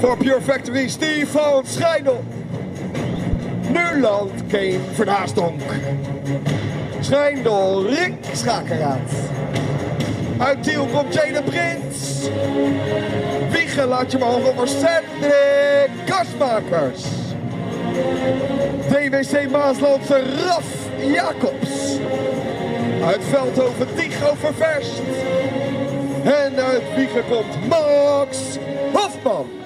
Voor Pure Factory, Stefan Schijndel. Nuland, Kane Verdaastonk. Schijndel, Rick Schakeraad. Uit Tiel komt Jane Prins. Wiegen laat je maar horen voor. DWC Maaslandse Raf Jacobs. Uit Veldhoven Tigo Ververst. En uit Wiegen komt Max Hofman.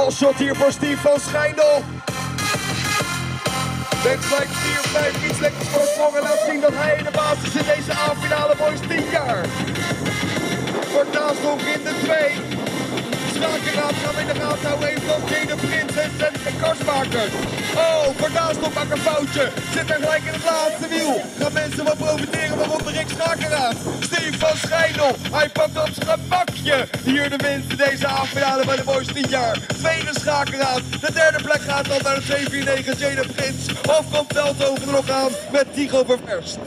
Holshot hier voor Steve van Schijndel. Gelijk 4-5 iets lekker voorsprong en laat zien dat hij in de basis is in deze A-finale boys 10 jaar. Ook in de 2. Schakeraad gaan we in de gaten houden. Heeft nog Jade Prins en Karsmakers. Oh, Verdaastok maakt een foutje. Zit er gelijk in het laatste wiel. Gaan mensen wel profiteren, waaronder Rick Schakeraad. Steve van Schijndel. Hij pakt op zijn gemakje. Hier de winst in deze A-finale bij de boys 10 jaar. Tweede Schakeraad. De derde plek gaat dan naar de 249 Jade Prins. Of komt Veldhoven er nog aan met Tigo Ververst.